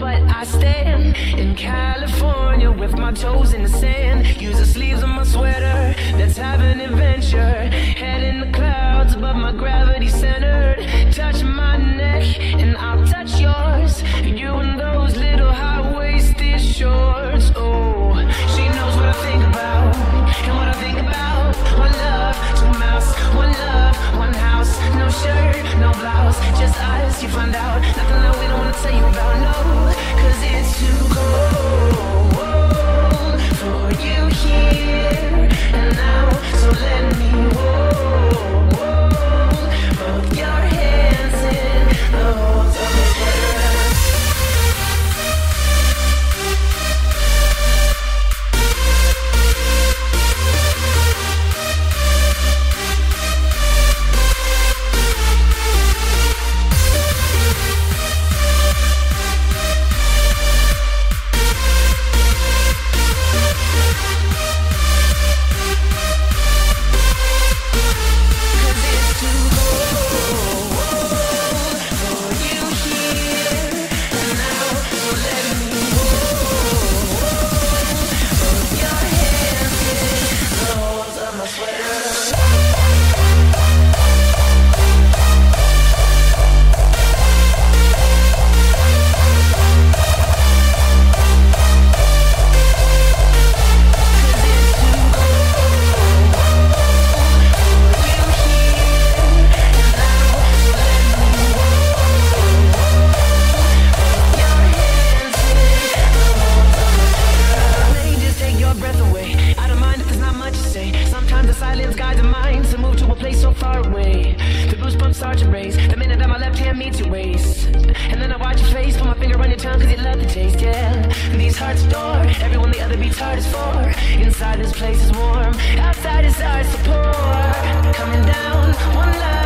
but I stand in California with my toes in the sand. Use the sleeves too cold for you here and now. watch race. The minute that my left hand meets your waist. And then I watch your face, put my finger on your tongue, cause you love the taste, yeah. These hearts adore, everyone the other beats hard is for. Inside this place is warm, outside is ours to pour. Coming down, one line.